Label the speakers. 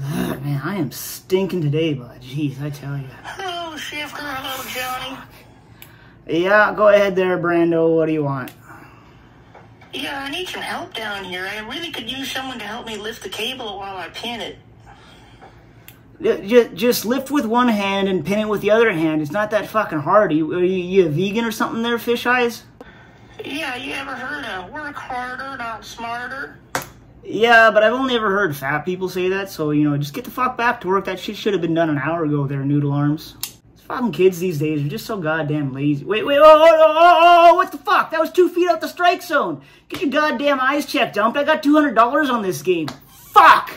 Speaker 1: Ugh, man, I am stinking today, bud. Jeez, I tell you.
Speaker 2: Hello, Shifter. Hello, Johnny.
Speaker 1: Yeah, go ahead there, Brando. What do you want?
Speaker 2: Yeah, I need some help down here. I really could use someone to help me lift the cable while I pin it.
Speaker 1: Just, just lift with one hand and pin it with the other hand. It's not that fucking hard. Are you, are you, you a vegan or something there, fish eyes?
Speaker 2: Yeah, you ever heard of work harder?
Speaker 1: Yeah, but I've only ever heard fat people say that, so, you know, just get the fuck back to work. That shit should have been done an hour ago there, noodle arms. These fucking kids these days are just so goddamn lazy. Wait, wait, oh, oh, oh, oh, oh, oh, what the fuck? That was two feet out the strike zone. Get your goddamn eyes checked, dumped. I got $200 on this game. Fuck!